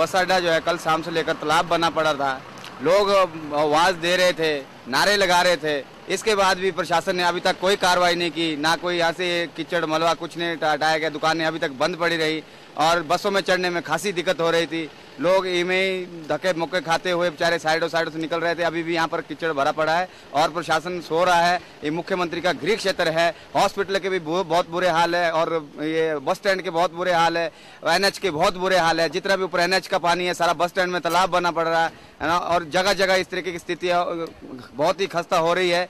बस अड्डा जो है, कल शाम से लेकर तालाब बना पड़ा था। लोग आवाज़ दे रहे थे। नारे लगा रहे थे। इसके बाद भी प्रशासन ने अभी तक कोई कार्रवाई नहीं की, ना कोई यहाँ से कीचड़ मलबा कुछ नहीं हटाया गया। दुकानें अभी तक बंद पड़ी रही और बसों में चढ़ने में खासी दिक्कत हो रही थी। लोग इमें धक्के मुक्के खाते हुए बेचारे साइडों साइडों से निकल रहे थे। अभी भी यहाँ पर कीचड़ भरा पड़ा है और प्रशासन सो रहा है। ये मुख्यमंत्री का गृह क्षेत्र है। हॉस्पिटल के भी बहुत बुरे हाल है और ये बस स्टैंड के बहुत बुरे हाल है। एनएच के बहुत बुरे हाल है। जितना भी ऊपर एनएच का पानी है, सारा बस स्टैंड में तालाब बना पड़ रहा है और जगह जगह इस तरीके की स्थिति बहुत ही खस्ता हो रही है।